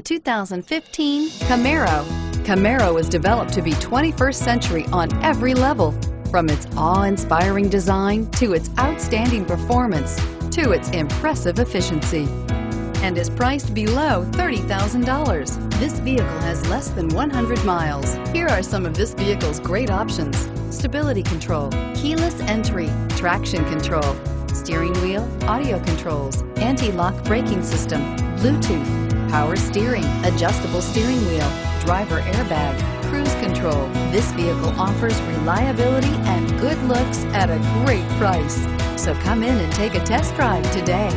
The 2015 Camaro. Camaro was developed to be 21st century on every level, from its awe-inspiring design to its outstanding performance to its impressive efficiency and is priced below $30,000. This vehicle has less than 100 miles. Here are some of this vehicle's great options. Stability control, keyless entry, traction control, steering wheel, audio controls, anti-lock braking system, Bluetooth, power steering, adjustable steering wheel, driver airbag, cruise control. This vehicle offers reliability and good looks at a great price. So come in and take a test drive today.